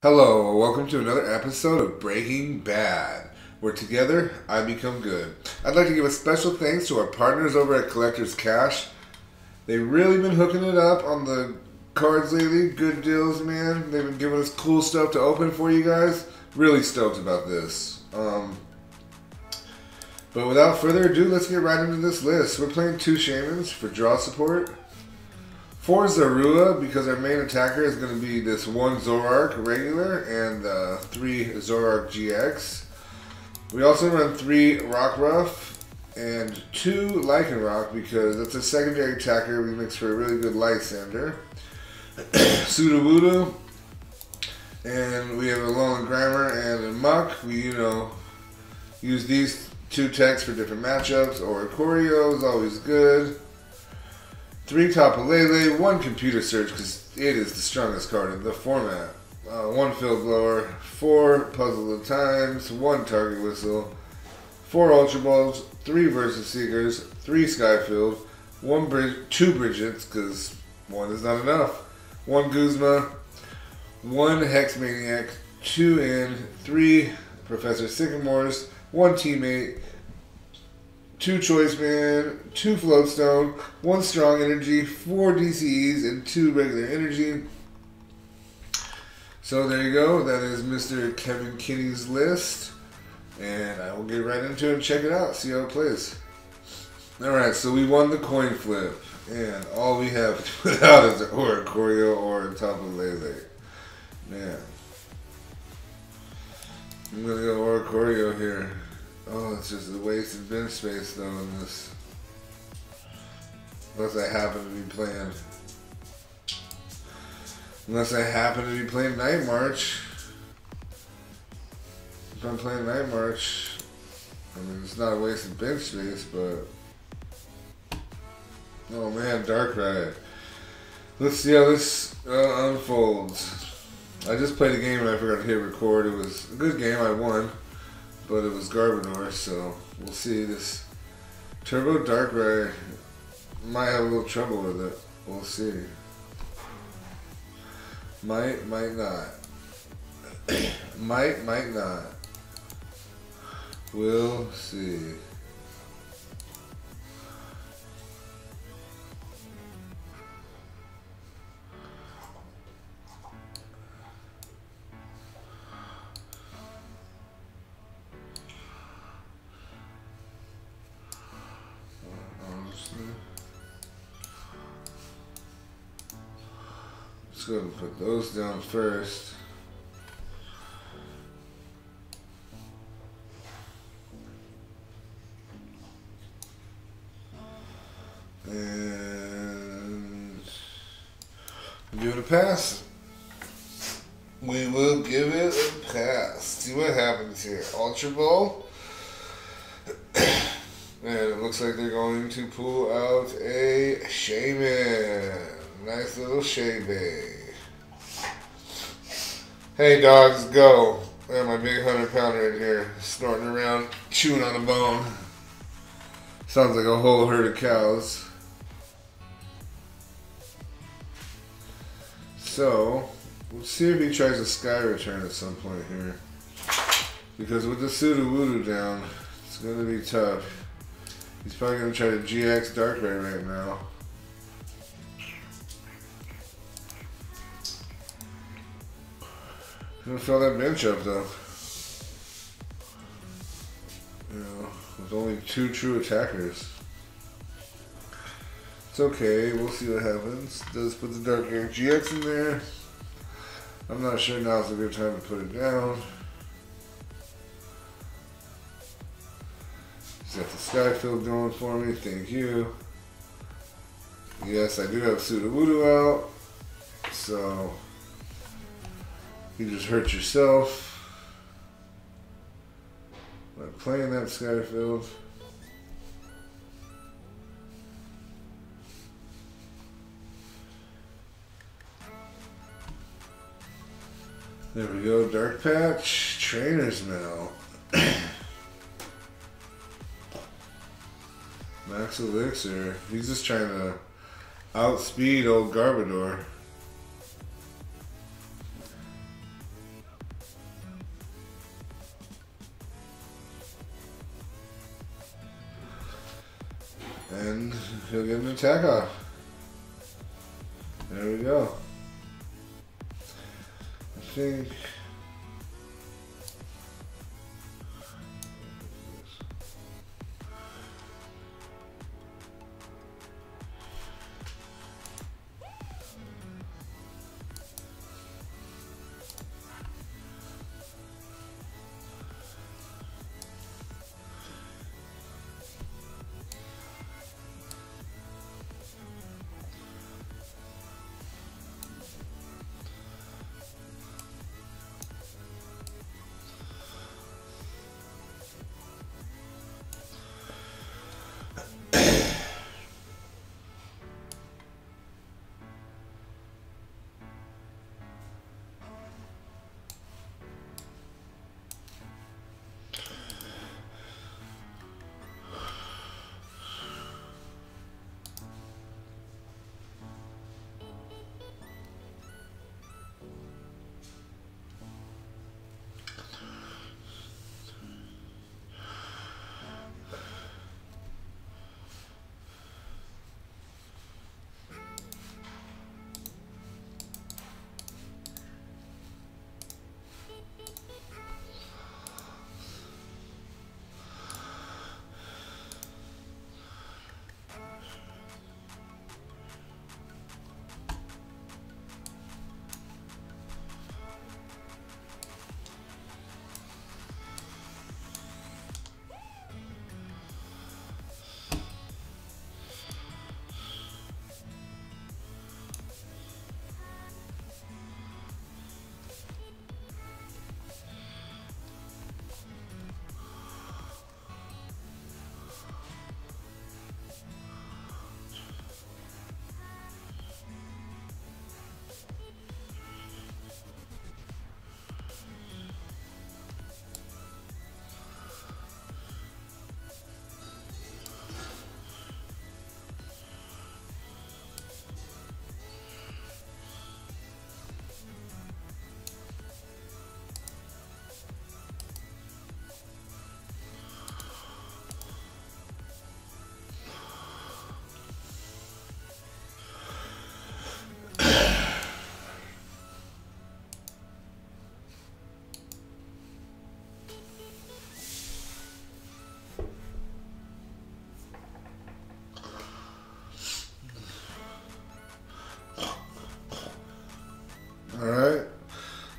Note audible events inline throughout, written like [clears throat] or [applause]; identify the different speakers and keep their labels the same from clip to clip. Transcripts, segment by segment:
Speaker 1: Hello, welcome to another episode of Breaking Bad, where together I become good. I'd like to give a special thanks to our partners over at Collector's Cache. They've really been hooking it up on the cards lately. Good deals, man. They've been giving us cool stuff to open for you guys. Really stoked about this. Um, but without further ado, let's get right into this list. We're playing two Shaymins for draw support. Four Zorua, because our main attacker is going to be this one Zoroark regular and uh, three Zoroark GX. We also run three Rockruff and two Lycanroc because that's a secondary attacker we mix for a really good Lysander. [clears throat] Sudowoodo, and we have a Alolan Grimer and a Muk. We, you know, use these two techs for different matchups. Oricorio is always good. Three Tapu Lele, one Computer Search because it is the strongest card in the format. Uh, one Field Blower, four Puzzle of Times, one Target Whistle, four Ultra Balls, three VS Seekers, three Skyfield, one two Brigettes because one is not enough, one Guzma, one Hex Maniac, two in, three Professor Sycamores, one Teammate, two Choice Band, two Floatstone, one Strong Energy, four DCEs, and two regular energy. So there you go. That is Mr. Kevin Kinney's list. And I will get right into it and check it out, see how it plays. Alright, so we won the coin flip. And all we have to put [laughs] out is or a Tapu Lele. Man. I'm gonna go Oricorio here. Oh, it's just a waste of bench space though in this. Unless I happen to be playing. Unless I happen to be playing Night March. If I'm playing Night March, I mean, it's not a waste of bench space, but. Oh man, Darkrai. Let's see how this uh, unfolds. I just played a game and I forgot to hit record. It was a good game, I won. But it was Garbodor, so we'll see. This Turbo Darkrai might have a little trouble with it. We'll see. Might, might not. [clears throat] might, might not. We'll see. Just go and put those down first. And give it a pass. We will give it a pass. See what happens here. Ultra Ball. [coughs] And it looks like they're going to pull out a Shaymin. Nice little Shaymin. Hey dogs, go. I got my big hundred pounder in here, snorting around, chewing on a bone. Sounds like a whole herd of cows. So, we'll see if he tries a sky return at some point here. Because with the Sudowoodo down, it's going to be tough. He's probably going to try to GX Darkrai right now. Gonna fill that bench up though. You know, with only two true attackers. It's okay, we'll see what happens. Does put the Darkrai GX in there. I'm not sure now's a good time to put it down. He's got the Skyfield going for me, thank you. Yes, I do have Sudowoodo out. So you just hurt yourself by playing that Skyfield. There we go, Dark Patch, Trainer's Mail. [coughs] Max Elixir. He's just trying to outspeed old Garbodor. And he'll get an attack off. There we go. I think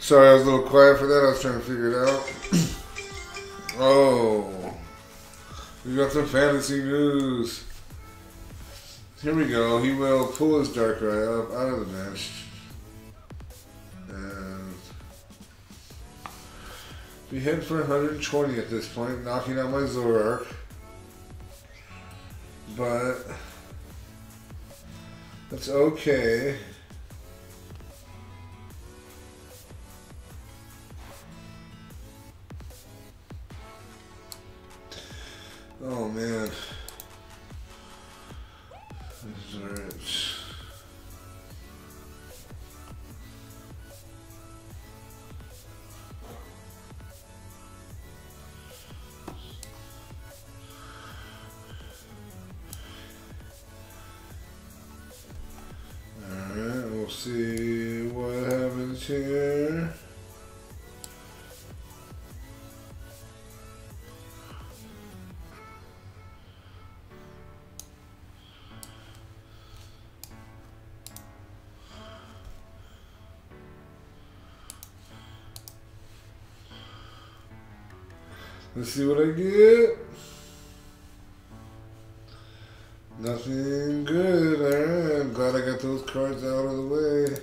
Speaker 1: Sorry I was a little quiet for that. I was trying to figure it out. [clears throat] oh. We got some fantasy news. Here we go. He will pull his Darkrai up out of the bench. And we head for 120 at this point, knocking out my Zoroark. But that's okay. Oh man. This is alright. Let's see what I get. Nothing good. Alright, I'm glad I got those cards out of the way.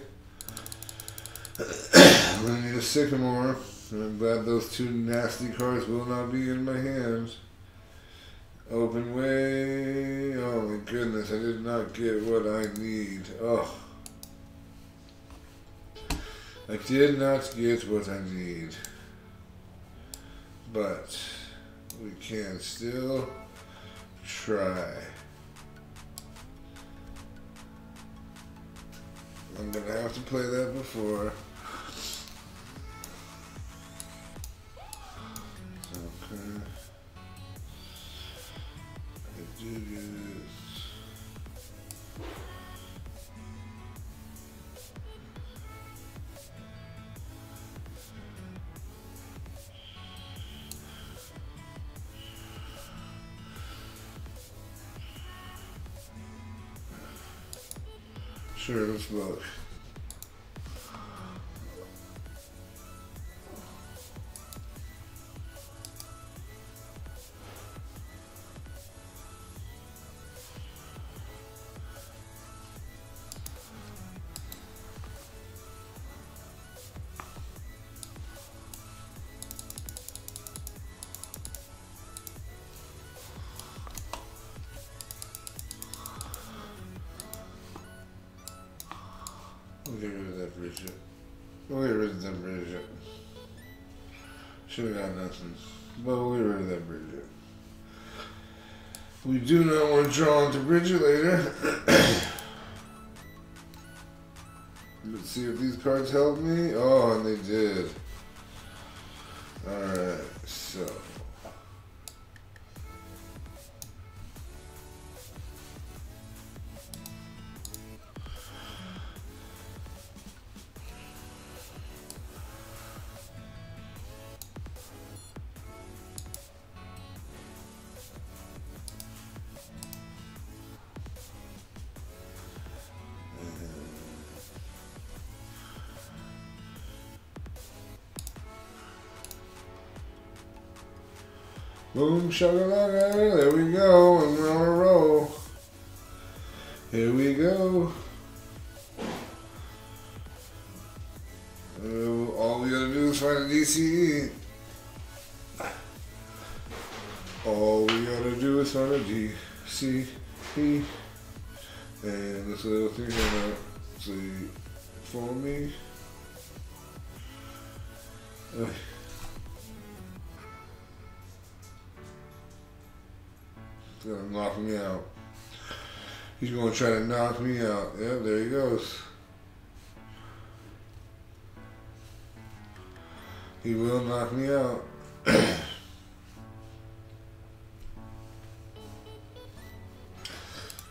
Speaker 1: I'm [clears throat] gonna need a sycamore. And I'm glad those two nasty cards will not be in my hands. Open way. Oh my goodness, I did not get what I need. Oh. I did not get what I need. But we can still try. I'm gonna have to play that before. Sure, let's look. We'll rid of that Brigette. Get rid of that Brigette. Should have got nothing. But get rid of that Brigette. We do not want to draw into Brigette later. [coughs] Let's see if these cards help me. Oh, and they did. Boom, shakalaka, there we go, and we're on a roll. Here we go. Uh, all we gotta do is find a DCE. All we gotta do is find a DCE. And this little thing gonna see for me. Uh, gonna knock me out. He's gonna try to knock me out. Yep, there he goes. He will knock me out. [coughs]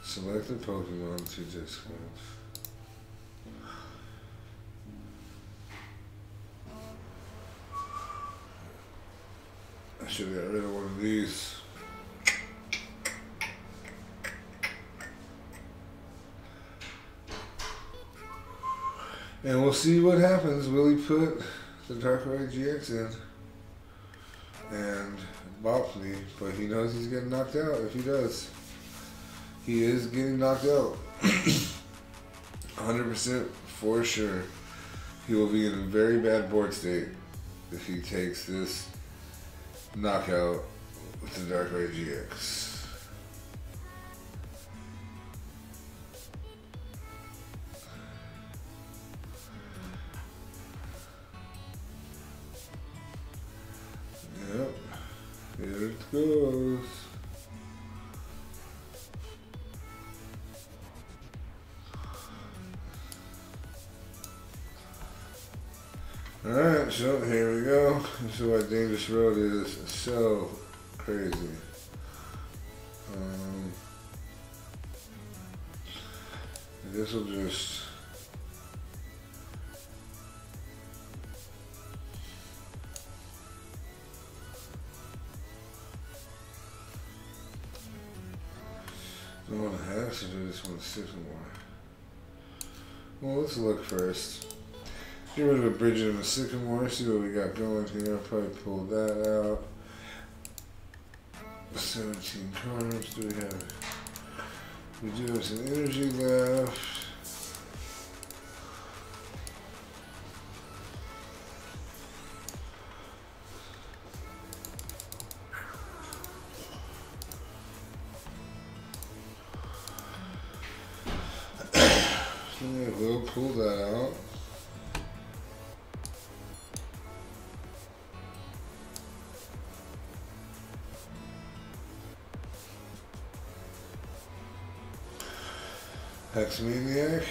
Speaker 1: Select the Pokemon to discard. I should got rid of one of these. And we'll see what happens. Will he put the Dark Darkrai GX in and bop me? But he knows he's getting knocked out if he does. He is getting knocked out. [coughs] 100% for sure. He will be in a very bad board state if he takes this knockout with the Dark Darkrai GX. Goes. Alright, so here we go. This is what Dangerous Road is. So crazy. Um, this will just one to do this one six more. Well, let's look first. Get rid of a Brigette and a Sycamore, see what we got going here. Probably pull that out. 17 cards. Do we have? We do have some energy left. Hexmaniac.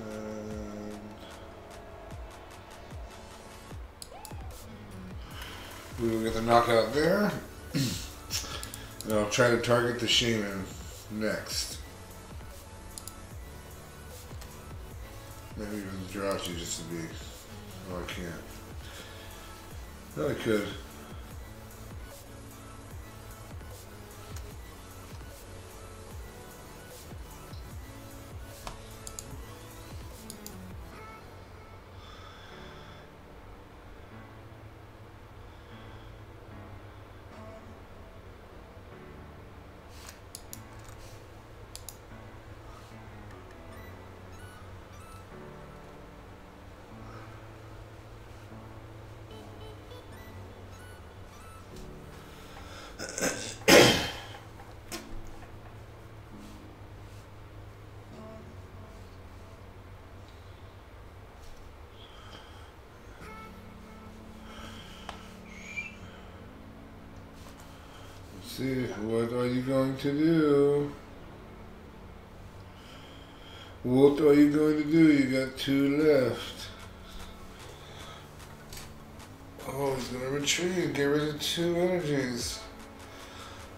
Speaker 1: And we will get the knockout there. [clears throat] and I'll try to target the Shaymin next. Maybe even Jirachi just to be. Oh, I can't. No, I could. See, what are you going to do? What are you going to do? You got two left. Oh, he's gonna retreat. Get rid of two energies.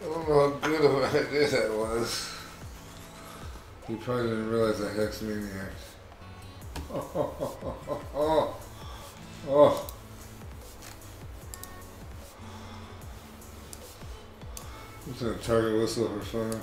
Speaker 1: I don't know how good of an idea that was. He probably didn't realize I Hex Maniac. [laughs] Oh, oh, oh, oh, oh. I'm just gonna target whistle for fun.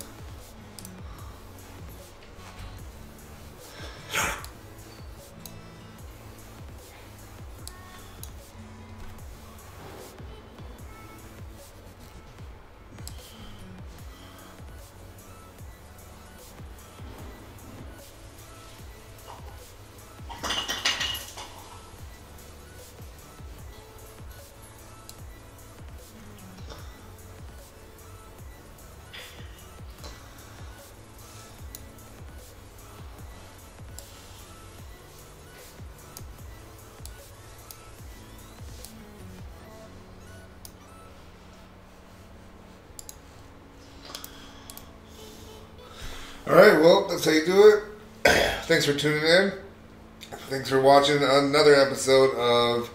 Speaker 1: All right, well, that's how you do it. [clears throat] Thanks for tuning in. Thanks for watching another episode of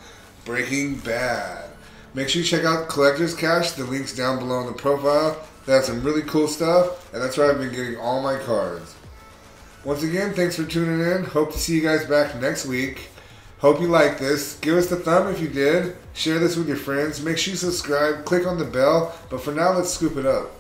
Speaker 1: Breaking Bad. Make sure you check out Collector's Cache. The link's down below in the profile. They have some really cool stuff, and that's where I've been getting all my cards. Once again, thanks for tuning in. Hope to see you guys back next week. Hope you like this. Give us the thumb if you did. Share this with your friends. Make sure you subscribe. Click on the bell. But for now, let's scoop it up.